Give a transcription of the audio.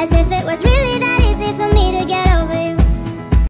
as if